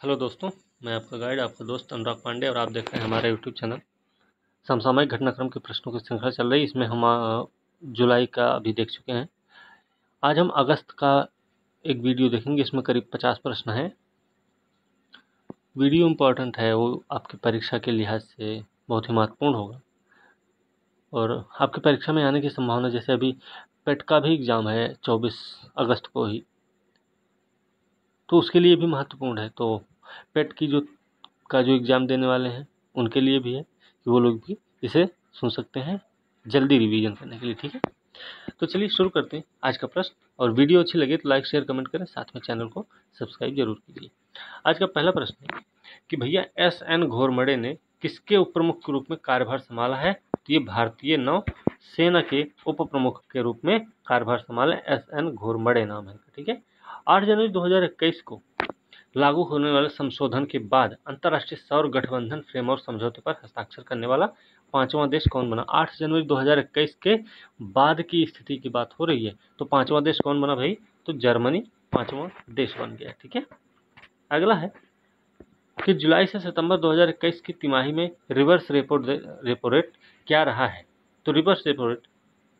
Hello दोस्तों, मैं आपका गाइड आपका दोस्त अनुराग पांडे और आप देख रहे हैं हमारा यूट्यूब चैनल समसामयिक घटनाक्रम के प्रश्नों की श्रृंखला चल रही है, इसमें हम जुलाई का अभी देख चुके हैं। आज हम अगस्त का एक वीडियो देखेंगे, इसमें करीब पचास प्रश्न हैं। वीडियो इम्पोर्टेंट है, वो आपकी परीक्षा के लिहाज से बहुत ही महत्वपूर्ण होगा। और आपकी परीक्षा में आने की संभावना, जैसे अभी पेट का भी एग्ज़ाम है, चौबीस अगस्त को ही। तो उसके लिए भी महत्वपूर्ण है। तो पेट की जो, का जो एग्ज़ाम देने वाले हैं, उनके लिए भी है कि वो लोग भी इसे सुन सकते हैं जल्दी रिवीजन करने के लिए, ठीक है? तो चलिए शुरू करते हैं आज का प्रश्न। और वीडियो अच्छी लगे तो लाइक, शेयर, कमेंट करें। साथ में चैनल को सब्सक्राइब ज़रूर कीजिए। आज का पहला प्रश्न है कि भैया एस एन घोरमड़े ने किसके उप प्रमुख के रूप में कार्यभार संभाला है? तो ये भारतीय नौ सेना के उप प्रमुख के रूप में कार्यभार संभाला एस एन घोरमड़े नाम है ठीक है? आठ जनवरी 2021 को लागू होने वाले संशोधन के बाद अंतर्राष्ट्रीय सौर गठबंधन फ्रेमवर्क समझौते पर हस्ताक्षर करने वाला पांचवा देश कौन बना? आठ जनवरी 2021 के बाद की स्थिति की बात हो रही है तो पांचवा देश कौन बना भाई? तो जर्मनी पांचवा देश बन गया, ठीक है? अगला है कि जुलाई से सितंबर 2021 की तिमाही में रिवर्स रेपो रेपो रेट क्या रहा है? तो रिवर्स रेपो रेट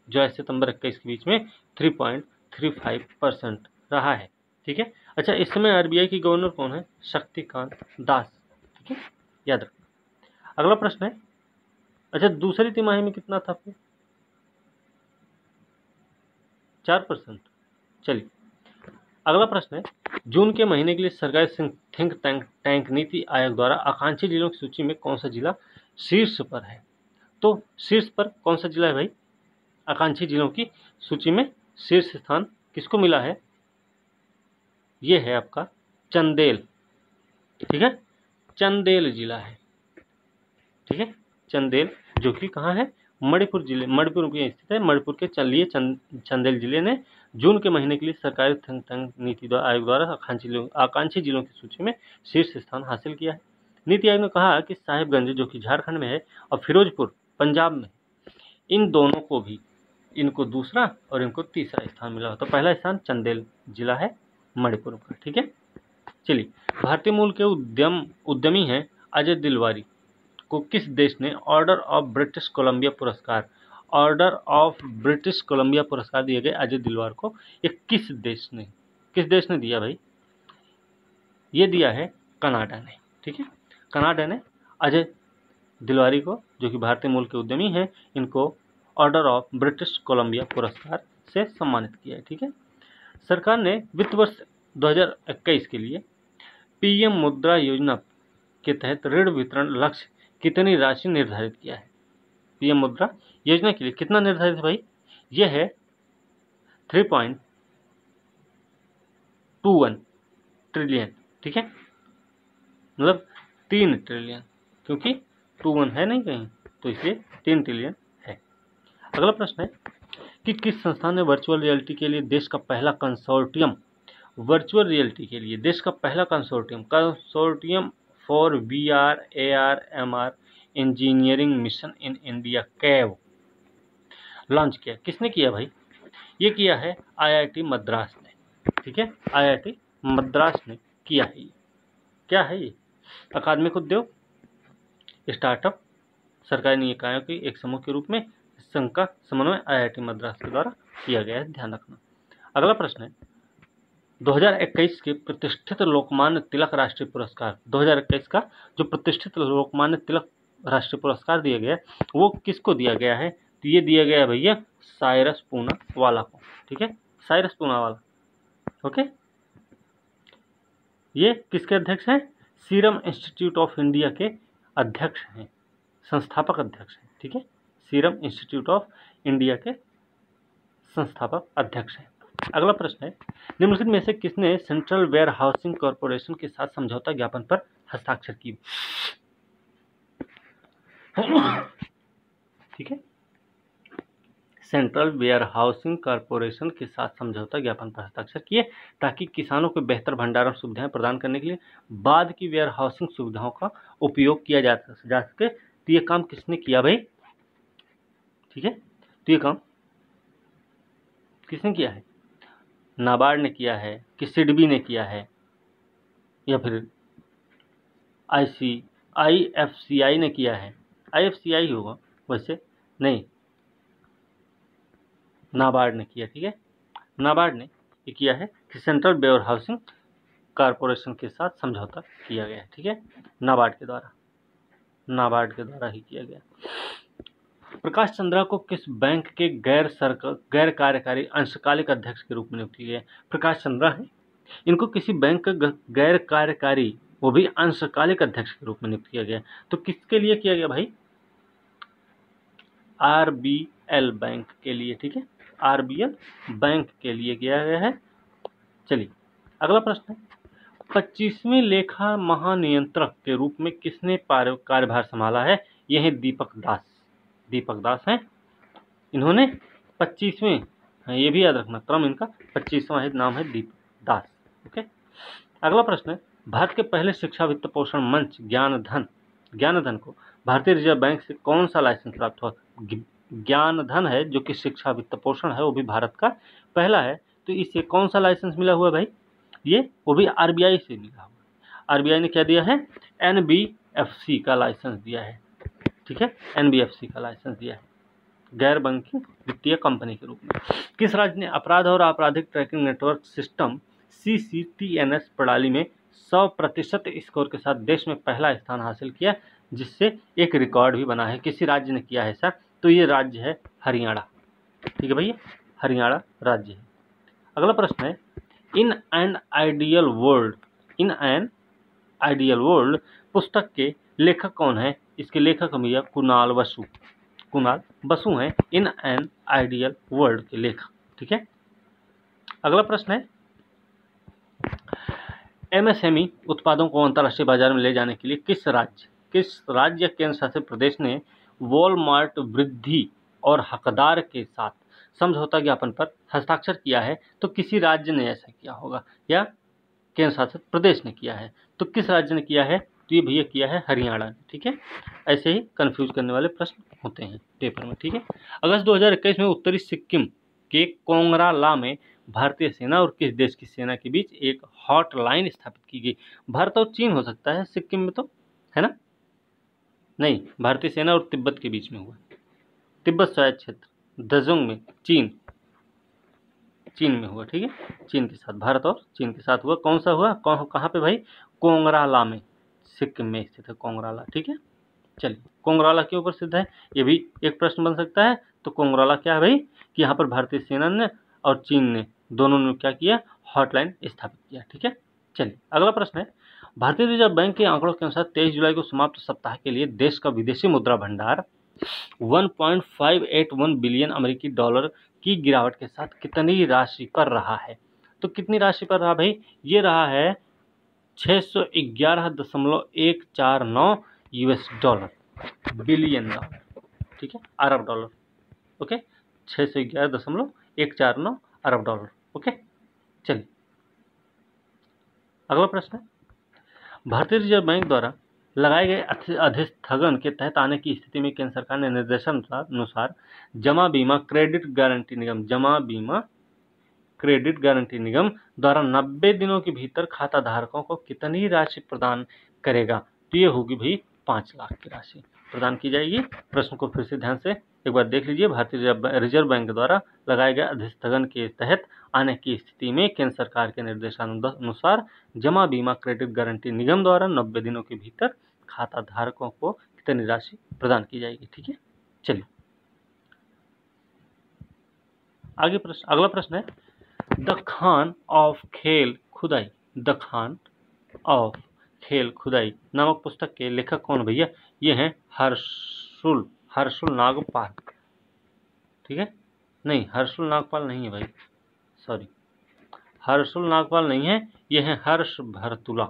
जुलाई सितंबर इक्कीस के बीच में 3.35 परसेंट रहा है, ठीक है? अच्छा इस समय आरबीआई की गवर्नर कौन है? शक्तिकांत दास, ठीक है? याद रखना अगला प्रश्न है। अच्छा दूसरी तिमाही में कितना था फिर? चार परसेंट। चलिए, अगला प्रश्न है। जून के महीने के लिए सरकारी think tank tank NITI Aayog द्वारा आकांक्षी जिलों की सूची में कौन सा जिला शीर्ष पर है? तो शीर्ष पर कौन सा जिला है भाई? आकांक्षी जिलों की सूची में शीर्ष स्थान किसको मिला है? ये है आपका चंदेल, ठीक है? चंदेल जिला है, ठीक है? चंदेल जो कि कहाँ है? मणिपुर ज़िले, मणिपुर में स्थित है। मणिपुर के चलिए चंदेल ज़िले ने जून के महीने के लिए सरकारी नीति आयोग द्वारा आकांक्षी जिलों आकांक्षी जिलों की सूची में शीर्ष स्थान हासिल किया है। नीति आयोग ने कहा कि साहिबगंज जो कि झारखंड में है और फिरोजपुर, पंजाब में, इन दोनों को भी, इनको दूसरा और इनको तीसरा स्थान मिला तो पहला स्थान चंदेल जिला है। मणिपुर का ठीक है? चलिए, भारतीय मूल के उद्यम, उद्यमी हैं अजय दिलवारी को किस देश ने ऑर्डर ऑफ़ ब्रिटिश कोलंबिया पुरस्कार ऑर्डर ऑफ़ ब्रिटिश कोलंबिया पुरस्कार दिए गए अजय दिलवार को ये किस देश ने, किस देश ने दिया भाई? ये दिया है कनाडा ने। ठीक है? कनाडा ने अजय दिलवारी को, जो कि भारतीय मूल के उद्यमी हैं, इनको ऑर्डर ऑफ़ ब्रिटिश कोलंबिया पुरस्कार से सम्मानित किया है। ठीक है? सरकार ने वित्त वर्ष 2021 के लिए पीएम मुद्रा योजना के तहत ऋण वितरण लक्ष्य कितनी राशि निर्धारित किया है? पीएम मुद्रा योजना के लिए कितना निर्धारित है भाई? यह है three point two one trillion ठीक है? मतलब तीन ट्रिलियन क्योंकि टू वन है नहीं कहीं तो इसलिए तीन ट्रिलियन है। अगला प्रश्न है कि किस संस्थान ने वर्चुअल रियलिटी के लिए देश का पहला कंसोर्टियम वर्चुअल रियलिटी के लिए देश का पहला consortium consortium for V R A R M R engineering mission in India कैव launch किया। किसने किया भाई? ये किया है आईआईटी मद्रास ने, ठीक है? आईआईटी मद्रास ने किया है क्या है ये? अकादमिक उद्योग? स्टार्टअप सरकारी निकायों के एक समूह के रूप में संघ का समन्वय आईआईटी मद्रास के द्वारा किया गया है, ध्यान रखना। अगला प्रश्न है। 2021 के प्रतिष्ठित लोकमान्य तिलक राष्ट्रीय पुरस्कार 2021 का जो प्रतिष्ठित लोकमान्य तिलक राष्ट्रीय पुरस्कार दिया गया वो किसको दिया गया है? तो ये दिया गया भैया साइरस पूना वाला को, ठीक है? साइरस पूना वाला ओके? ये किसके अध्यक्ष हैं? सीरम इंस्टीट्यूट ऑफ़ इंडिया के अध्यक्ष हैं, संस्थापक अध्यक्ष हैं, ठीक है? सीरम इंस्टीट्यूट ऑफ़ इंडिया के संस्थापक अध्यक्ष हैं। अगला प्रश्न है, निम्नलिखित में से किसने सेंट्रल वेयर हाउसिंग कॉरपोरेशन के साथ समझौता ज्ञापन पर हस्ताक्षर किए? ठीक है। सेंट्रल वेयर हाउसिंग कॉरपोरेशन के साथ समझौता ज्ञापन पर हस्ताक्षर किए ताकि किसानों को बेहतर भंडारण सुविधाएँ प्रदान करने के लिए बाद की वेयर हाउसिंग सुविधाओं का उपयोग किया जा सके। तो ये काम किसने किया भाई? ठीक है? तो ये काम किसने किया है? नाबार्ड ने किया है कि सिडबी ने किया है या फिर आई सी आई एफ़ सी आई ने किया है? आई एफ़ सी आई होगा वैसे नहीं। नाबार्ड ने किया, ठीक है? नाबार्ड ने ये किया है कि सेंट्रल वेयर हाउसिंग कारपोरेशन के साथ समझौता किया गया है, ठीक है? नाबार्ड के द्वारा। नाबार्ड के द्वारा ही किया गया। प्रकाश चंद्रा को किस बैंक के गैर सरकार गैर कार्यकारी अंशकालिक अध्यक्ष के रूप में नियुक्त किया गया प्रकाश चंद्रा है। इनको किसी बैंक का गैर कार्यकारी, वो भी अंशकालिक अध्यक्ष के रूप में नियुक्त किया गया। तो किसके लिए किया गया भाई? आर बी एल बैंक के लिए, ठीक है? आर बी एल बैंक के लिए किया गया है। चलिए, अगला प्रश्न है। पच्चीसवें लेखा महानियंत्रक के रूप में किसने कार्यभार संभाला है? यह है दीपक दास। दीपक दास हैं। इन्होंने पच्चीसवें हाँ ये भी याद रखना, क्रम इनका, पच्चीसवां है, नाम है दीपक दास, ओके? अगला प्रश्न है, भारत के पहले शिक्षा वित्त पोषण मंच ज्ञान धन ज्ञान धन को भारतीय रिज़र्व बैंक से कौन सा लाइसेंस प्राप्त हुआ? ज्ञान धन है, जो कि शिक्षा वित्त पोषण है, वो भी भारत का पहला है तो इसे कौन सा लाइसेंस मिला हुआ भाई? ये, वो भी आरबीआई से मिला हुआ आरबीआई ने क्या दिया है? एनबीएफसी का लाइसेंस दिया है। ठीक है? एनबीएफसी का लाइसेंस दिया है। गैर बैंकिंग वित्तीय कंपनी के रूप में। किस राज्य ने अपराध और आपराधिक tracking network system C C T N S प्रणाली में सौ प्रतिशत स्कोर के साथ देश में पहला स्थान हासिल किया, जिससे एक रिकॉर्ड भी बना है? किसी राज्य ने किया है, सर? तो ये राज्य है हरियाणा। ठीक है भैया? हरियाणा राज्य है। अगला प्रश्न है, in an ideal world in an ideal world पुस्तक के लेखक कौन है? इसके लेखक भैया कुणाल बसु। कुणाल बसु हैं इन एन आइडियल वर्ल्ड के लेखक, ठीक है? अगला प्रश्न है। एमएसएमई उत्पादों को अंतर्राष्ट्रीय बाज़ार में ले जाने के लिए किस राज्य किस राज्य केंद्र शासित प्रदेश ने वॉलमार्ट वृद्धि और हकदार के साथ समझौता ज्ञापन पर हस्ताक्षर किया है? तो किसी राज्य ने ऐसा किया होगा या केंद्र शासित प्रदेश ने किया है? तो किस राज्य ने किया है? तो ये भैया किया है हरियाणा ने, ठीक है? ऐसे ही कन्फ्यूज़ करने वाले प्रश्न होते हैं पेपर में, ठीक है? अगस्त 2021 में उत्तरी सिक्किम के कोंगराला में भारतीय सेना और किस देश की सेना के बीच एक हॉटलाइन स्थापित की गई? भारत और चीन हो सकता है सिक्किम में तो है ना? नहीं, भारतीय सेना और तिब्बत के बीच में हुआ। तिब्बत स्वायत्त क्षेत्र, दजोंग में चीन चीन में हुआ, ठीक है? चीन के साथ, भारत और चीन के साथ हुआ। कौन सा हुआ? कहाँ पे भाई? कोंगराला में। सिक्किम में स्थित है कोंगराला, ठीक है? चलिए, कोंगराला क्यों प्रसिद्ध है, ये भी एक प्रश्न बन सकता है। तो कोंगराला क्या है भाई कि यहाँ पर भारतीय सेना ने और चीन ने दोनों ने क्या किया? हॉटलाइन स्थापित किया, ठीक है? चलिए, अगला प्रश्न है। भारतीय रिज़र्व बैंक के आंकड़ों के अनुसार तेईस जुलाई को समाप्त सप्ताह के लिए देश का विदेशी मुद्रा भंडार 1.581 बिलियन अमेरिकी डॉलर की गिरावट के साथ कितनी राशि पर रहा है? तो कितनी राशि पर रहा भाई? ये रहा है छः सौ ग्यारह दशमलव एक चार नौ यूएस डॉलर बिलियन डॉलर ठीक है? अरब डॉलर ओके छः सौ ग्यारह दशमलव एक चार नौ अरब डॉलर ओके चलिए। अगला प्रश्न भारतीय रिज़र्व बैंक द्वारा लगाए गए अधिस्थगन के तहत आने की स्थिति में केंद्र सरकार ने निर्देशानुसार जमा बीमा, क्रेडिट गारंटी निगम जमा बीमा क्रेडिट गारंटी निगम द्वारा 90 दिनों के भीतर खाता धारकों को कितनी राशि प्रदान करेगा? तो ये होगी भाई पाँच लाख की राशि। प्रदान की जाएगी। प्रश्न को फिर से ध्यान से एक बार देख लीजिए। भारतीय रिज़र्व बैंक द्वारा लगाए गए अधिस्थगन के तहत आने की स्थिति में केंद्र सरकार के निर्देशानुसार जमा बीमा क्रेडिट गारंटी निगम द्वारा नब्बे दिनों के भीतर खाता धारकों को कितनी राशि प्रदान की जाएगी? ठीक है? चलिए। आगे प्रश्न, अगला प्रश्न है। द खान ऑफ़ खेल खुदाई। द खान ऑफ़ खेल खुदाई। नामक पुस्तक के लेखक कौन भैया? ये हैं हर्षुल हर्षुल नागपाल। ठीक है? नहीं, हर्षुल नागपाल नहीं है भाई। सॉरी हर्षुल नागपाल नहीं है, ये है हर्ष भरतुला।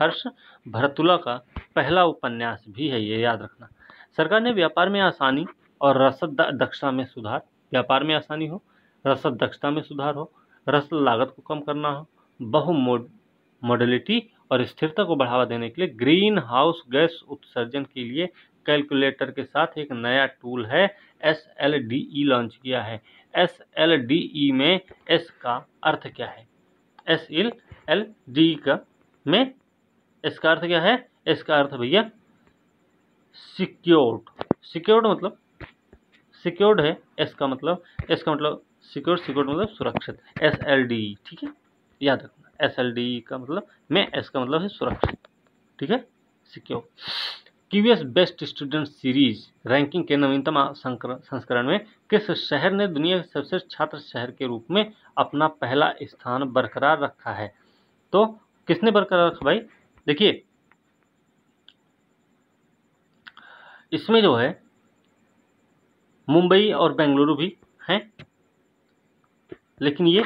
हर्ष भरतुला का पहला उपन्यास भी है, ये याद रखना। सरकार ने व्यापार में आसानी और रसद दक्षता में सुधार। व्यापार में आसानी हो, रसद दक्षता में सुधार हो रसद लागत को कम करना हो बहु मॉडलिटी और स्थिरता को बढ़ावा देने के लिए ग्रीन हाउस गैस उत्सर्जन के लिए कैलकुलेटर के साथ एक नया टूल है S L D E launch किया है। एस एल डी ई में एस का अर्थ क्या है? एस एल एल डी का, में इसका अर्थ क्या है? एस का अर्थ भैया सिक्योर्ड सिक्योर्ड मतलब सिक्योर्ड है एस का मतलब एस का मतलब सिक्योर सिक्योर मतलब सुरक्षित एस एल डी ठीक है? याद रखना। एस एल डी का मतलब में एस का मतलब है सुरक्षित, ठीक है? Secure QS best student series ranking के नवीनतम संस्करण में किस शहर ने दुनिया के सबसे छात्र शहर के रूप में अपना पहला स्थान बरकरार रखा है? तो किसने बरकरार रखा भाई? देखिए, इसमें जो है, मुंबई और बेंगलुरु भी लेकिन ये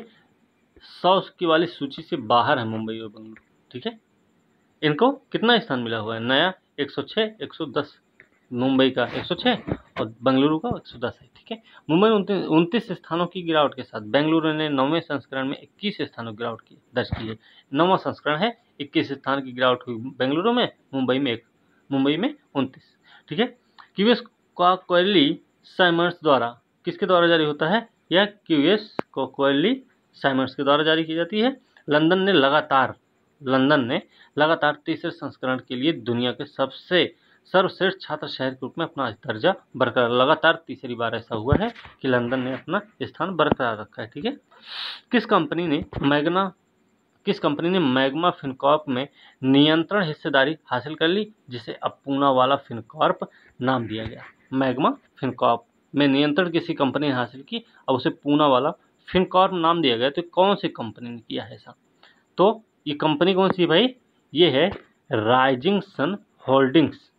सौ की वाली सूची से बाहर है मुंबई और बेंगलुरु, ठीक है? इनको कितना स्थान मिला हुआ है? नया 106 110 मुंबई का 106 और बेंगलुरु का 110 है, ठीक है? मुंबई उनतीस स्थानों की गिरावट के साथ बेंगलुरु ने नौवें संस्करण में 21 स्थानों की गिरावट की, दर्ज की है। नौवा संस्करण है 21 स्थान की गिरावट हुई बेंगलुरु में, मुंबई में एक, मुंबई में उनतीस, ठीक है? क्यूएस क्वाली साइमर्स द्वारा किसके द्वारा जारी होता है? यह क्यूएस क्वाली साइमर्स के द्वारा जारी की जाती है। लंदन ने लगातार, लंदन ने लगातार तीसरे संस्करण के लिए दुनिया के सबसे सर्वश्रेष्ठ छात्र शहर के रूप में अपना दर्जा बरकरार, लगातार तीसरी बार ऐसा हुआ है कि लंदन ने अपना स्थान बरकरार रखा है, ठीक है? किस कंपनी ने मैगना, किस कंपनी ने मैग्मा फिनकॉर्प में नियंत्रण हिस्सेदारी हासिल कर ली, जिसे अब पूनावाला फिनकॉर्प नाम दिया गया? मैग्मा फिनकॉर्प में नियंत्रण किसी कंपनी ने हासिल की, अब उसे पूनावाला फिनकॉर्प नाम दिया गया तो कौन सी कंपनी ने किया है ऐसा? तो ये कंपनी कौन सी भाई? ये है राइजिंग सन होल्डिंग्स।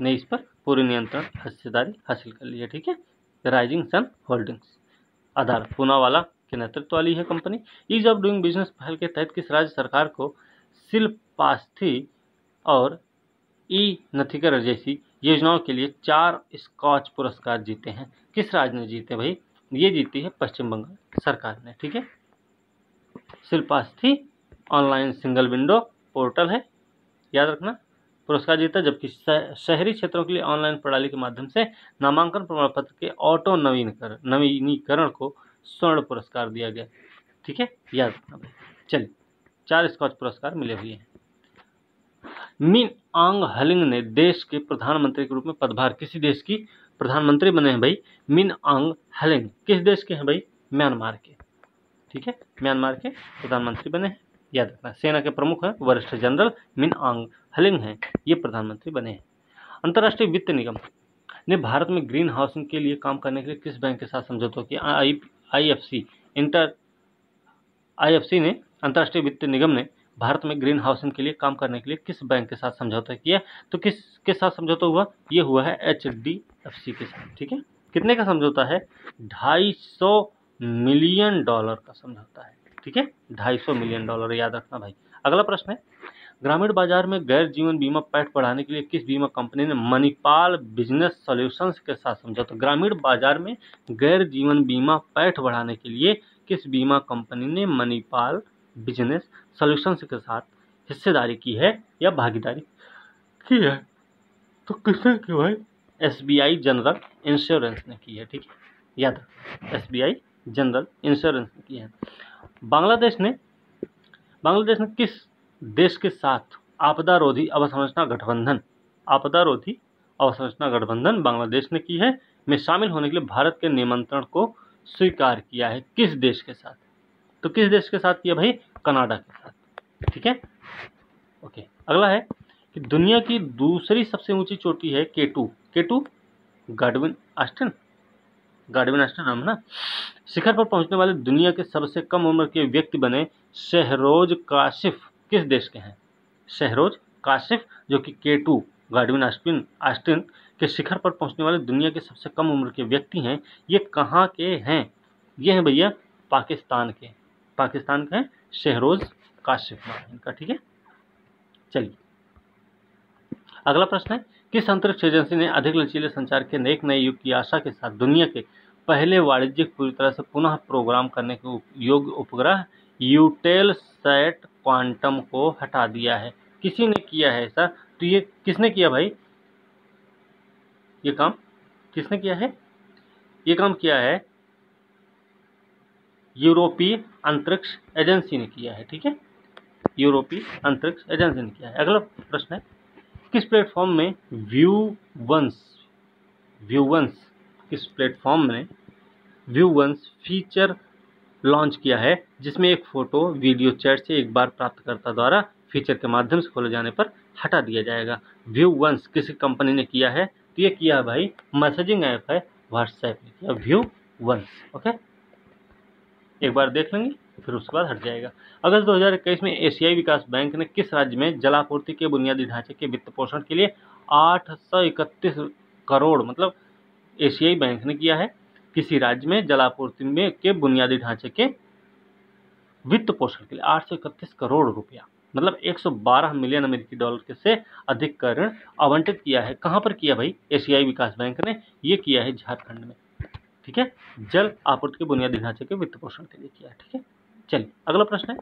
ने इस पर पूरी नियंत्रण हिस्सेदारी हासिल कर ली है, ठीक है? Rising sun holdings. Adar Poonawalla के नेतृत्व वाली है company. Ease of doing business पहल के तहत किस राज्य सरकार को शिल्पास्थी और ई नथिकर जैसी योजनाओं के लिए चार स्कॉच पुरस्कार जीते हैं? किस राज्य ने जीते भाई? ये जीती है पश्चिम बंगाल सरकार ने, ठीक है? शिल्पास्थी ऑनलाइन सिंगल विंडो पोर्टल है। याद रखना, पुरस्कार जीता जबकि शहरी क्षेत्रों के लिए ऑनलाइन प्रणाली के माध्यम से नामांकन प्रमाण पत्र के ऑटो नवीनीकरण नवीनीकरण को स्वर्ण पुरस्कार दिया गया, ठीक है? याद रखना भाई। चलिए, चार स्कॉच पुरस्कार मिले हुए हैं। मिन आंग हलिंग ने देश के प्रधानमंत्री के रूप में पदभार किसी देश की प्रधानमंत्री बने हैं भाई, मिन आंग हलिंग किस देश के हैं भाई? म्यांमार के। ठीक है? म्यांमार के प्रधानमंत्री बने हैं। याद रखना, सेना के प्रमुख हैं, वरिष्ठ जनरल मिन आंग हलिंग हैं। ये प्रधानमंत्री बने हैं। अंतर्राष्ट्रीय वित्त निगम ने भारत में ग्रीन हाउसिंग के लिए काम करने के लिए किस बैंक के साथ समझौता किया? आई आईएफसी, इंटर, आईएफसी ने, अंतर्राष्ट्रीय वित्त निगम ने भारत में ग्रीन हाउसिंग के लिए काम करने के लिए किस बैंक के साथ समझौता किया? तो किस के साथ समझौता हुआ? ये हुआ है एच डी एफ़ सी के साथ, ठीक है? कितने का समझौता है? ढाई सौ मिलियन डॉलर का समझौता है, ठीक है? ढाई सौ मिलियन डॉलर, याद रखना भाई। अगला प्रश्न है, ग्रामीण बाज़ार में गैर जीवन बीमा पैठ बढ़ाने के लिए किस बीमा कंपनी ने मणिपाल बिज़नेस सॉल्यूशंस के साथ समझौता? ग्रामीण बाज़ार में गैर जीवन बीमा पैठ बढ़ाने के लिए किस बीमा कंपनी ने मणिपाल बिज़नेस सॉल्यूशंस के साथ हिस्सेदारी की है या भागीदारी की है? तो किसने की भाई? S B I general insurance ने की है, ठीक है? याद S B I general insurance ने की है। बांग्लादेश ने बांग्लादेश ने किस देश के साथ आपदा रोधी अवसंरचना गठबंधन आपदा रोधी अवसंरचना गठबंधन बांग्लादेश ने की है, में शामिल होने के लिए भारत के निमंत्रण को स्वीकार किया है? किस देश के साथ? तो किस देश के साथ किया भाई? कनाडा के साथ, ठीक है? ओके, अगला है दुनिया की दूसरी सबसे ऊँची चोटी है केटू। केटू? गाडविन आस्टन। गाडविन आस्टन नाम है ना? शिखर पर पहुँचने वाले दुनिया के सबसे कम उम्र के व्यक्ति बने शहरोज काशिफ। किस देश के हैं? शहरोज काशिफ, जो कि के टू गार्डविन आस्टिन आस्टिन के शिखर पर पहुँचने वाले दुनिया के सबसे कम उम्र के व्यक्ति हैं। ये कहाँ के हैं? ये हैं भैया पाकिस्तान के। पाकिस्तान के हैं शहरोज काशिफ। इनका ठीक है? चलिए। अगला प्रश्न है, किस अंतरिक्ष एजेंसी ने अधिक लचीले संचार के नए नए युग की आशा के साथ दुनिया के पहले वाणिज्यिक पूरी तरह से पुनः प्रोग्राम करने के योग्य उपग्रह यूटेल सेट क्वांटम को हटा दिया है? किसी ने किया है ऐसा? तो ये किसने किया भाई? ये काम किसने किया है? ये काम किया है यूरोपीय अंतरिक्ष एजेंसी ने किया है, ठीक है? यूरोपीय अंतरिक्ष एजेंसी ने किया है। अगला प्रश्न है किस प्लेटफॉर्म में? व्यू वंस व्यू वंस किस प्लेटफॉर्म में? व्यू वंस फीचर लॉन्च किया है, जिसमें एक फ़ोटो वीडियो चैट से एक बार प्राप्तकर्ता द्वारा फीचर के माध्यम से खोले जाने पर हटा दिया जाएगा। व्यू वंस किसी कंपनी ने किया है? तो ये किया भाई मैसेजिंग ऐप है व्हाट्सएप ने किया व्यू वंस ओके एक बार देख लेंगे। फिर उसके बाद हट जाएगा। अगस्त 2021 में एशियाई विकास बैंक ने किस राज्य में जलापूर्ति के बुनियादी ढांचे के वित्त पोषण के लिए आठ सौ इकतीस करोड़ मतलब एशियाई बैंक ने किया है? किसी राज्य में जलापूर्ति में के बुनियादी ढांचे के वित्त पोषण के लिए आठ सौ इकतीस करोड़ रुपया मतलब 112 मिलियन अमेरिकी डॉलर के से अधिक का ऋण आवंटित किया है। कहाँ पर किया भाई? एशियाई विकास बैंक ने ये किया है झारखंड में। ठीक है? जल आपूर्ति के बुनियादी ढांचे के वित्त पोषण के लिए किया है, ठीक है? चलिए, अगला प्रश्न है।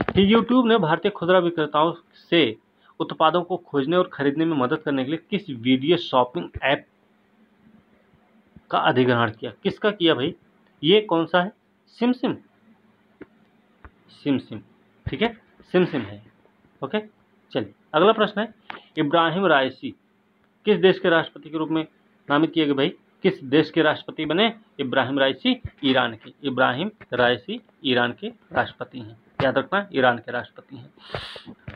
कि यूट्यूब ने भारतीय खुदरा विक्रेताओं से उत्पादों को खोजने और खरीदने में मदद करने के लिए किस वीडियो शॉपिंग ऐप का अधिग्रहण किया? किसका किया भाई? ये कौन सा है? सिम सिम सिम सिम ठीक है? सिम सिम है। ओके? चलिए, अगला प्रश्न है। इब्राहिम रायसी किस देश के राष्ट्रपति के रूप में नामित किए गए भाई? किस देश के राष्ट्रपति बने? इब्राहिम रायसी ईरान के। इब्राहिम रायसी ईरान के राष्ट्रपति हैं। याद रखना, ईरान के राष्ट्रपति हैं।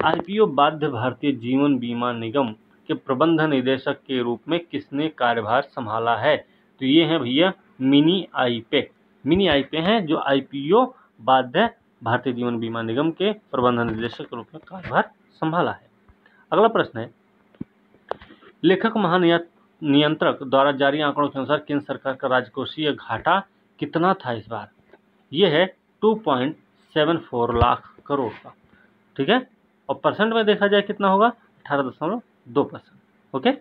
आईपीओ बाध्य भारतीय जीवन बीमा निगम के प्रबंध निदेशक के रूप में किसने कार्यभार संभाला है? तो ये है भैया, मिनी आईपे। मिनी आईपे हैं जो आईपीओ बाध्य भारतीय जीवन बीमा निगम के प्रबंध निदेशक के रूप में कार्यभार संभाला है। अगला प्रश्न है। लेखक महानियंत्रक द्वारा जारी आंकड़ों के अनुसार केंद्र सरकार का राजकोषीय घाटा कितना था इस बार? यह है two point seven four lakh crore का, ठीक है? और परसेंट में देखा जाए कितना होगा? अठारह दशमलव दो परसेंट ओके?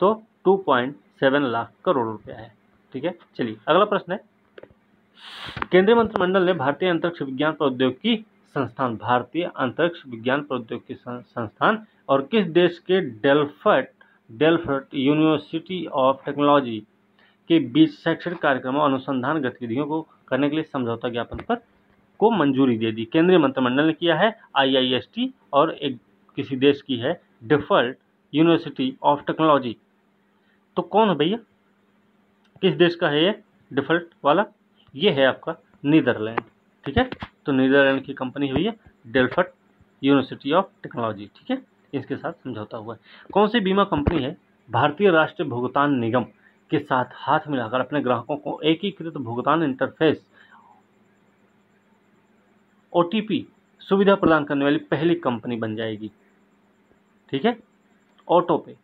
तो two point seven lakh crore रुपया है, ठीक है? चलिए, अगला प्रश्न है। केंद्रीय मंत्रिमंडल ने भारतीय अंतरिक्ष विज्ञान प्रौद्योगिकी संस्थान, भारतीय अंतरिक्ष विज्ञान प्रौद्योगिकी संस्थान और किस देश के Delft Delft university of technology के बीच शैक्षणिक कार्यक्रमों अनुसंधान गतिविधियों को करने के लिए समझौता ज्ञापन पर को मंजूरी दे दी। केंद्रीय मंत्रिमंडल ने किया है आईआईएसटी और एक किसी देश की है डिफल्ट यूनिवर्सिटी ऑफ़ टेक्नोलॉजी। तो कौन है भैया? किस देश का है ये डिफ़ॉल्ट वाला? ये है आपका नीदरलैंड, ठीक है? तो नीदरलैंड की कंपनी है भैया डेल्फट यूनिवर्सिटी ऑफ़ टेक्नोलॉजी, ठीक है? इसके साथ समझौता हुआ है। कौन सी बीमा कंपनी है? भारतीय राष्ट्रीय भुगतान निगम के साथ हाथ मिलाकर अपने ग्राहकों को एकीकृत भुगतान इंटरफेस ओटीपी सुविधा प्रदान करने वाली पहली कंपनी बन जाएगी। ठीक है? ऑटो पे।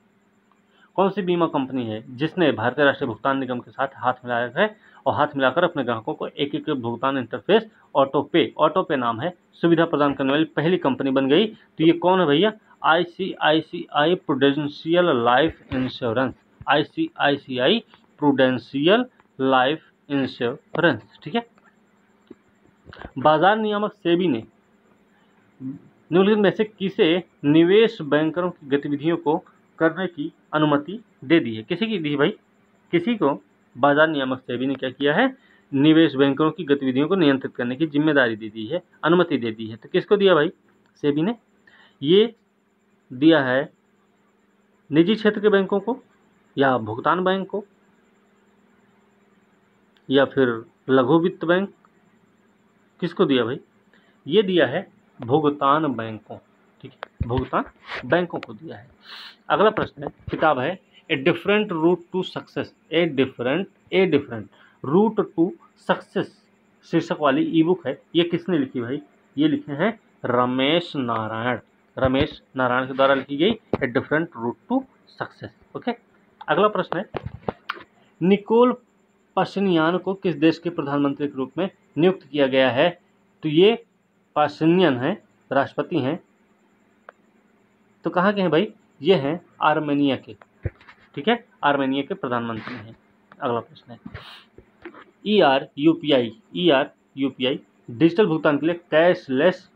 कौन सी बीमा कंपनी है जिसने भारतीय राष्ट्रीय भुगतान निगम के साथ हाथ मिलाया है और हाथ मिलाकर अपने ग्राहकों को एक एक भुगतान इंटरफेस ऑटो पे। ऑटो पे नाम है, सुविधा प्रदान करने वाली पहली कंपनी बन गई। तो ये कौन है भैया? I C I C I prudential life insurance I C I C I prudential life insurance ठीक है? बाज़ार नियामक सेबी ने निम्नलिखित में से किसे निवेश बैंकरों की गतिविधियों को करने की अनुमति दे दी है? किसी की दी भाई? किसी को? बाज़ार नियामक सेबी ने क्या किया है? निवेश बैंकरों की गतिविधियों को नियंत्रित करने की ज़िम्मेदारी दे दी है, अनुमति दे दी है। तो किसको दिया भाई? सेबी ने। ये दिया है निजी क्षेत्र के बैंकों को या भुगतान बैंक को या फिर लघु वित्त बैंक? किसको दिया भाई? ये दिया है भुगतान बैंकों, ठीक है? भुगतान बैंकों को दिया है। अगला प्रश्न है, किताब है a different route to success a different a different route to success शीर्षक वाली ई बुक है, ये किसने लिखी भाई? ये लिखे हैं रमेश नारायण। रमेश नारायण के द्वारा लिखी गई a different route to success okay अगला प्रश्न है। निकोल पशनियान को किस देश के प्रधानमंत्री के रूप में नियुक्त किया गया है? तो ये पाशनियन है, राष्ट्रपति हैं। तो कहाँ के हैं भाई? ये हैं आर्मेनिया के। ठीक है? आर्मेनिया के प्रधानमंत्री हैं। अगला प्रश्न है। E R U P I e R U P I digital भुगतान के लिए कैशलेस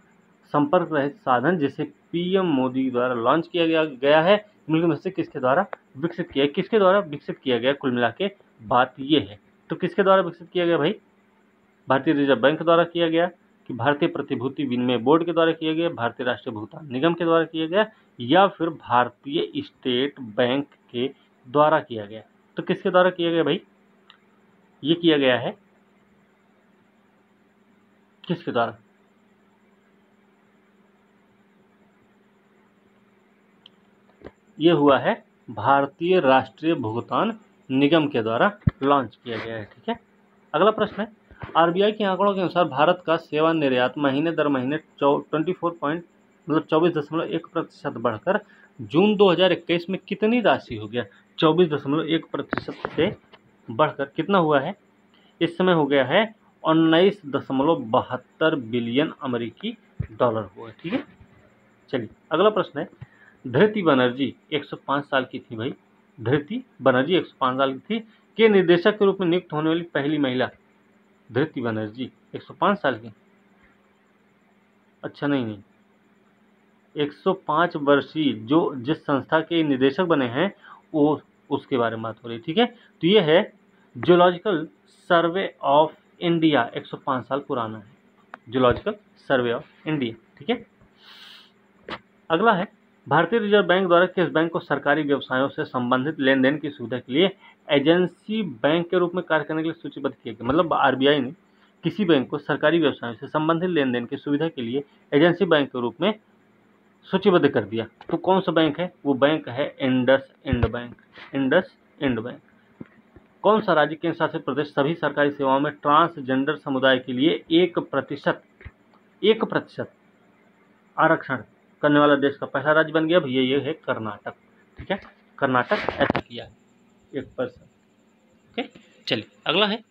संपर्क रहित साधन जिसे पीएम मोदी द्वारा लॉन्च किया गया गया है। मुल्क में से किसके द्वारा विकसित किया, किसके द्वारा विकसित किया गया? कुल मिला के बात ये है। तो किसके द्वारा विकसित किया गया भाई? भारतीय रिज़र्व बैंक द्वारा किया गया कि भारतीय प्रतिभूति विनिमय बोर्ड के द्वारा किया गया, भारतीय राष्ट्रीय भुगतान निगम के द्वारा किया गया, या फिर भारतीय स्टेट बैंक के द्वारा किया गया। तो किसके द्वारा किया गया भाई? ये किया गया है। किसके द्वारा? ये हुआ है भारतीय राष्ट्रीय भुगतान निगम के द्वारा लॉन्च किया गया है, ठीक है? अगला प्रश्न है, आरबीआई के आंकड़ों के अनुसार भारत का सेवा निर्यात महीने दर महीने ट्वेंटी फोर पॉइंट मतलब चौबीस दशमलव एक प्रतिशत बढ़कर जून 2021 में कितनी राशि हो गया? चौबीस दशमलव एक प्रतिशत से बढ़कर कितना हुआ है? इस समय हो गया है उन्नीस दशमलव बहत्तर बिलियन अमेरिकी डॉलर हुआ, ठीक है? चलिए, अगला प्रश्न है धृति बनर्जी 105 साल की थी भाई। धृति बनर्जी 105 साल की थी, के निर्देशक के रूप में नियुक्त होने वाली पहली महिला। धृति बनर्जी 105 साल की। अच्छा नहीं नहीं। 105 वर्षीय जो जिस संस्था के निदेशक बने हैं, वो उसके बारे में बात हो रही ठीक है? तो ये है जोलॉजिकल सर्वे ऑफ़ इंडिया 105 साल पुराना है। जोलॉजिकल सर्वे ऑफ़ इंडिया ठीक है? अगला है भारतीय रिज़र्व बैंक द्वारा किस बैंक को सरकारी व्यवसायों से संबंधित लेन देन की सुविधा के लिए एजेंसी बैंक के रूप में कार्य करने के लिए सूचीबद्ध किया गया? मतलब आरबीआई ने किसी बैंक को सरकारी व्यवसायों से संबंधित लेन देन की सुविधा के लिए एजेंसी बैंक के रूप में सूचीबद्ध कर दिया। तो कौन सा बैंक है? वो बैंक है Indus end bank. IndusInd bank. कौन सा राज्य केंद्र शासित प्रदेश सभी सरकारी सेवाओं में ट्रांसजेंडर समुदाय के लिए एक प्रतिशत एक प्रतिशत आरक्षण करने वाला देश का पहला राज्य बन गया भैया ये है कर्नाटक। ठीक है? कर्नाटक ऐसा किया है, एक परसेंट ओके चलिए, अगला है।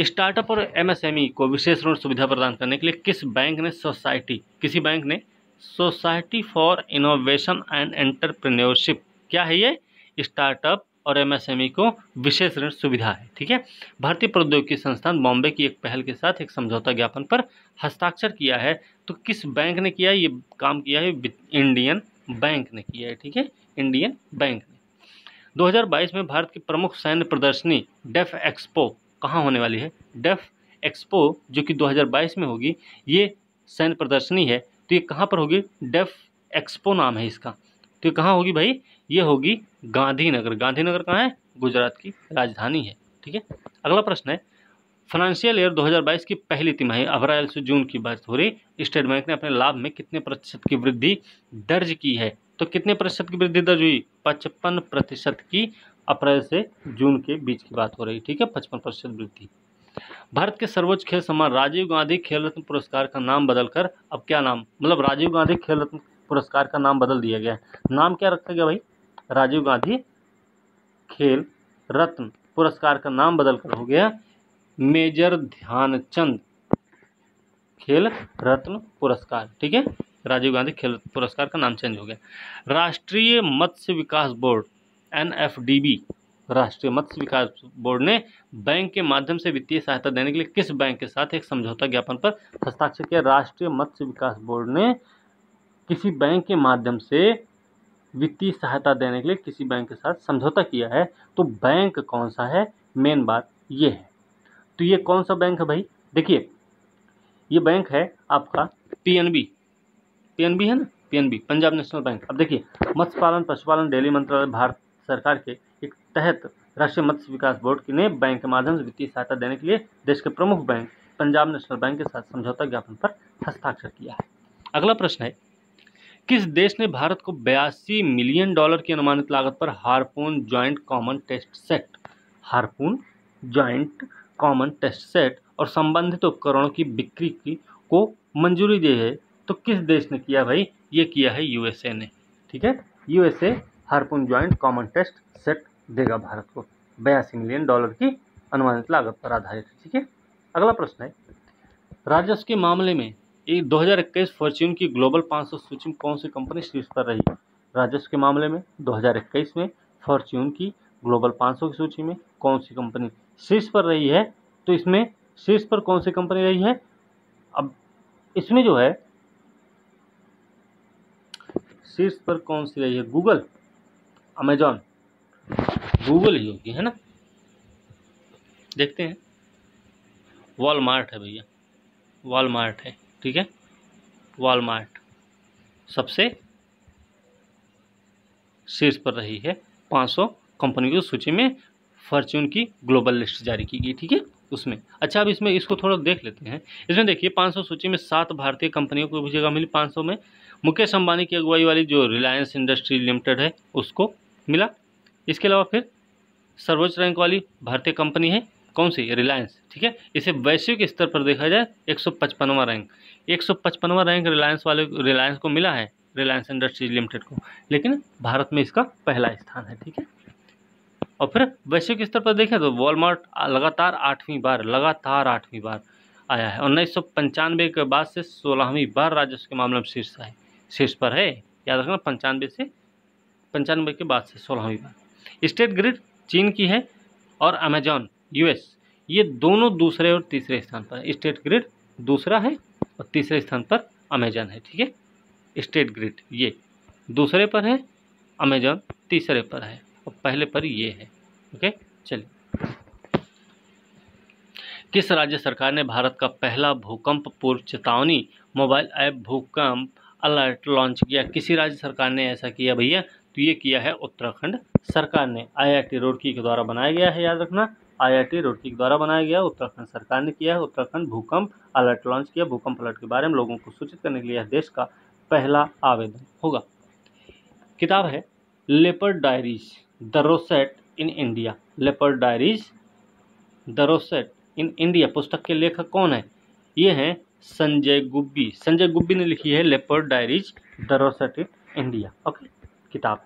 स्टार्टअप और एमएसएमई को विशेष ऋण सुविधा प्रदान करने के लिए किस बैंक ने सोसाइटी, किसी बैंक ने society for innovation and entrepreneurship, क्या है ये? स्टार्टअप और एमएसएमई को विशेष ऋण सुविधा है, ठीक है? भारतीय प्रौद्योगिकी संस्थान बॉम्बे की एक पहल के साथ एक समझौता ज्ञापन पर हस्ताक्षर किया है। तो किस बैंक ने किया ये काम किया है इंडियन बैंक ने किया है, ठीक है? इंडियन बैंक ने। 2022 में भारत की प्रमुख सैन्य प्रदर्शनी डेफ एक्सपो कहाँ होने वाली है? डेफ एक्सपो, जो कि 2022 में होगी, ये सैन्य प्रदर्शनी है। तो ये कहाँ पर होगी? डेफ एक्सपो नाम है इसका। तो ये कहाँ होगी भाई? ये होगी गांधीनगर। गांधीनगर कहाँ है? गुजरात की राजधानी है, ठीक है? अगला प्रश्न है फाइनेंशियल ईयर 2022 की पहली तिमाही, अप्रैल से जून की बात हो रही, स्टेट बैंक ने अपने लाभ में कितने प्रतिशत की वृद्धि दर्ज की है? तो कितने प्रतिशत की वृद्धि दर्ज हुई? पचपन प्रतिशत की अप्रैल से जून के बीच की बात हो रही, ठीक है? पचपन प्रतिशत वृद्धि। भारत के सर्वोच्च खेल सम्मान, राजीव गांधी खेल रत्न पुरस्कार का नाम बदलकर, अब क्या नाम? मतलब राजीव गांधी खेल रत्न पुरस्कार का नाम बदल दिया गया नाम क्या रखा गया भाई? राजीव गांधी खेल रत्न पुरस्कार का नाम बदलकर हो गया मेजर ध्यानचंद खेल रत्न पुरस्कार, ठीक है? राजीव गांधी खेल पुरस्कार का नाम चेंज हो गया। राष्ट्रीय मत्स्य विकास बोर्ड एनएफडीबी राष्ट्रीय मत्स्य विकास बोर्ड ने बैंक के माध्यम से वित्तीय सहायता देने के लिए किस बैंक के साथ एक समझौता ज्ञापन पर हस्ताक्षर किया? राष्ट्रीय मत्स्य विकास बोर्ड ने किसी बैंक के माध्यम से वित्तीय सहायता देने के लिए किसी बैंक के साथ समझौता किया है तो बैंक कौन सा है? मेन बात ये है। तो ये कौन सा बैंक है भाई? देखिए, ये बैंक है आपका पीएनबी पीएनबी है ना? PNB Punjab national bank. अब देखिए मत्स्य पालन पशुपालन, डेयरी मंत्रालय, भारत सरकार के एक तहत राष्ट्रीय मत्स्य विकास बोर्ड ने बैंक के माध्यम से वित्तीय सहायता देने के लिए देश के प्रमुख बैंक, पंजाब नेशनल बैंक के साथ समझौता ज्ञापन पर हस्ताक्षर किया है। अगला प्रश्न है किस देश ने भारत को बयासी मिलियन डॉलर की अनुमानित लागत पर harpoon joint common test set, harpoon joint common test set और संबंधित उपकरणों की बिक्री की को मंजूरी दी है। तो किस देश ने किया भाई? ये किया है यूएसए ने, ठीक है? USA harpoon joint common test set देगा भारत को, बयासी मिलियन डॉलर की अनुमानित लागत पर आधारित ठीक है? अगला प्रश्न है। राजस्व के मामले में एक दो हज़ार इक्कीस फॉर्च्यून की ग्लोबल 500 सूची में कौन सी कंपनी शीर्ष पर रही? राजस्व के मामले में 2021 में फॉर्च्यून की ग्लोबल 500 की सूची में कौन सी कंपनी शीर्ष पर रही है? तो इसमें शीर्ष पर कौन सी कंपनी रही है? अब इसमें जो है, शीर्ष पर कौन सी रही है? Google, Amazon. गूगल ही होगी, है ना? देखते हैं। वॉलमार्ट है भैया, वॉलमार्ट है। ठीक है? वॉलमार्ट सबसे शीर्ष पर रही है। 500 कंपनियों की सूची में फॉर्च्यून की ग्लोबल लिस्ट जारी की गई, ठीक है? उसमें। अच्छा अब इसमें इसको थोड़ा देख लेते हैं। इसमें देखिए 500 सूची में सात भारतीय कंपनियों को भी जगह मिली 500 में। मुकेश अंबानी की अगुवाई वाली जो रिलायंस इंडस्ट्री लिमिटेड है, उसको मिला। इसके अलावा फिर सर्वोच्च रैंक वाली भारतीय कंपनी है कौन सी? रिलायंस ठीक है? इसे वैश्विक स्तर पर देखा जाए, एक सौ रैंक एक सौ रैंक रिलायंस वाले रिलायंस को मिला है रिलायंस इंडस्ट्रीज़ लिमिटेड को। लेकिन भारत में इसका पहला स्थान है, ठीक है? और फिर वैश्विक स्तर पर देखें तो वॉलमार्ट लगातार आठवीं बार, लगातार आठवीं बार आया है। उन्नीस सौ पंचानवे के बाद से सोलहवीं बार राजस्व के मामले में शीर्ष है, शीर्ष पर है। याद रखना, पंचानवे से, पंचानवे के बाद से सोलहवीं बार। स्टेट ग्रिड चीन की है और अमेजॉन यूएस। ये दोनों दूसरे और तीसरे स्थान पर, स्टेट ग्रिड दूसरा है और तीसरे स्थान पर अमेजॉन है, ठीक है? स्टेट ग्रिड ये दूसरे पर है, अमेजॉन तीसरे पर है और पहले पर ये है, ओके? चलिए। किस राज्य सरकार ने भारत का पहला भूकंप पूर्व चेतावनी, मोबाइल ऐप भूकंप अलर्ट लॉन्च किया? किसी राज्य सरकार ने ऐसा किया भैया? तो ये किया है उत्तराखंड सरकार ने। आई आई आईआईटी रुड़की के द्वारा बनाया गया है, याद रखना। आईआईटी रुड़की के द्वारा बनाया गया, उत्तराखंड सरकार ने किया है, उत्तराखंड भूकंप अलर्ट लॉन्च किया, भूकंप अलर्ट के बारे में लोगों को सूचित करने के लिए देश का पहला आवेदन होगा। किताब है leopard diaries the rosette in India leopard diaries the rosette in India पुस्तक के लेखक कौन है? ये हैं संजय गुब्बी। संजय गुब्बी ने लिखी है leopard diaries the rosette in India okay, किताब।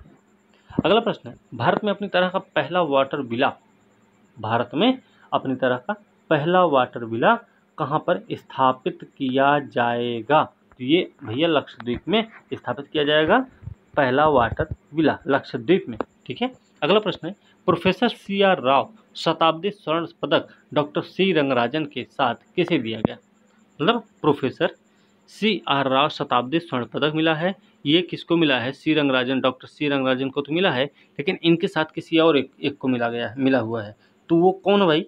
अगला प्रश्न है, भारत में अपनी तरह का पहला वाटर विला भारत में अपनी तरह का पहला वाटर विला कहाँ पर स्थापित किया जाएगा? तो ये भैया लक्षद्वीप में स्थापित किया जाएगा पहला वाटर विला लक्षद्वीप में ठीक है? अगला प्रश्न है प्रोफेसर सी आर राव शताब्दी स्वर्ण पदक डॉक्टर सी रंगराजन के साथ किसे दिया गया? मतलब प्रोफेसर सी आर राव शताब्दी स्वर्ण पदक मिला है ये किसको मिला है? C Rangarajan doctor C Rangarajan को तो मिला है लेकिन इनके साथ किसी और एक, एक को मिला गया मिला हुआ है। तो वो कौन भाई?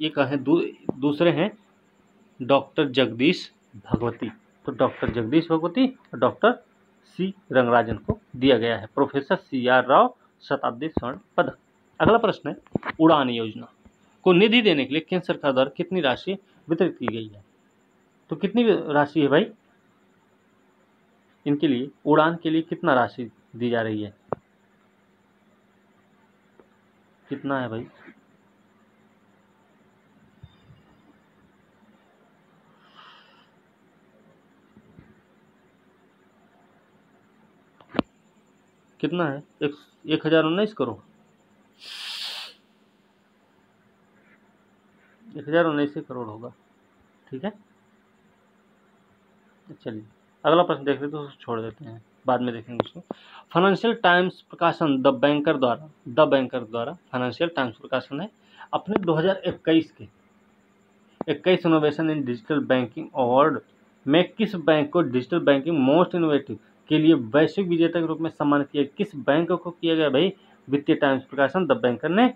ये कहें दू, दूसरे हैं डॉक्टर जगदीश भगवती। तो डॉक्टर जगदीश भगवती और डॉक्टर सी रंगराजन को दिया गया है। प्रोफेसर सी आर राव शताब्दी स्वर्ण पदक। अगला प्रश्न है उड़ान योजना को निधि देने के लिए केंद्र सरकार द्वारा कितनी राशि वितरित की गई है? तो कितनी राशि है भाई? इनके लिए उड़ान के लिए कितना राशि दी जा रही है? कितना है भाई? कितना है? एक एक हज़ार उन्नीस करोड़। एक हज़ार उन्नीस करोड़ होगा। ठीक है? चलिए, अगला प्रश्न देख रहे तो छोड़ देते हैं। बाद में देखेंगे उसको। फाइनेंशियल टाइम्स प्रकाशन द बैंकर द्वारा, द बैंकर द्वारा फाइनेंशियल टाइम्स प्रकाशन है। अपने 2021 के 21 innovation in digital banking award में किस बैंक को डिजिटल बैंकिंग मोस्ट इनोवेटिव के लिए वैश्विक विजेता के रूप में सम्मानित किया। किस बैंक को किया गया भाई? वित्तीय टाइम्स प्रकाशन द बैंकर ने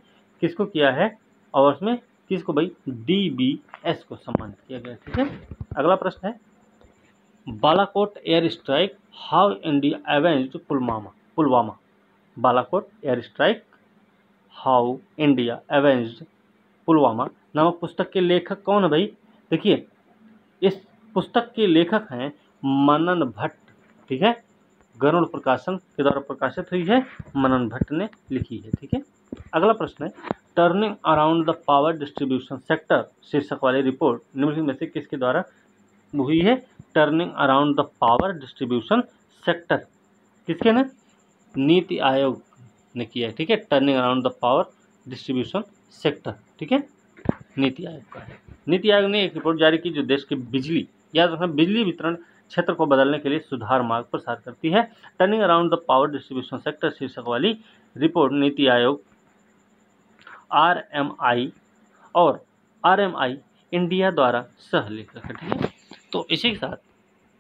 किसको किया है? और उसमें किसको भाई? डी बी एस को सम्मानित किया गया, ठीक है? अगला प्रश्न है। Balakot air strike how India avenge Pulwama Pulwama. Balakot air strike how India avenge Pulwama नामक पुस्तक के लेखक कौन है भाई? देखिए, इस पुस्तक के लेखक हैं मनन भट्ट ठीक है? गरुड़ प्रकाशन के द्वारा प्रकाशित हुई है, मनन भट्ट ने लिखी है, ठीक है? अगला प्रश्न है turning around the power distribution sector शीर्षक वाली रिपोर्ट निम्नलिखित में से किसके द्वारा हुई है? Turning around the power distribution sector किसके ने? नीति आयोग ने किया है, ठीक है? Turning around the power distribution sector ठीक है? नीति आयोग का है। नीति आयोग ने एक रिपोर्ट जारी की जो देश की बिजली, याद रखना, बिजली वितरण क्षेत्र को बदलने के लिए सुधार मार्ग प्रसार करती है। Turning around the power distribution sector शीर्षक वाली report NITI Aayog R M आई और आर एम आई इंडिया द्वारा सह लेखक ठीक है। तो इसी के साथ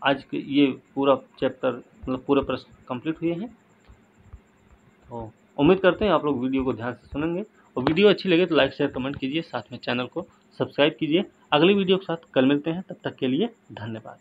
आज के ये पूरा चैप्टर मतलब पूरे प्रश्न कंप्लीट हुए हैं। तो उम्मीद करते हैं आप लोग वीडियो को ध्यान से सुनेंगे। और वीडियो अच्छी लगे तो लाइक शेयर कमेंट कीजिए। साथ में चैनल को सब्सक्राइब कीजिए। अगली वीडियो के साथ कल मिलते हैं। तब तक के लिए धन्यवाद।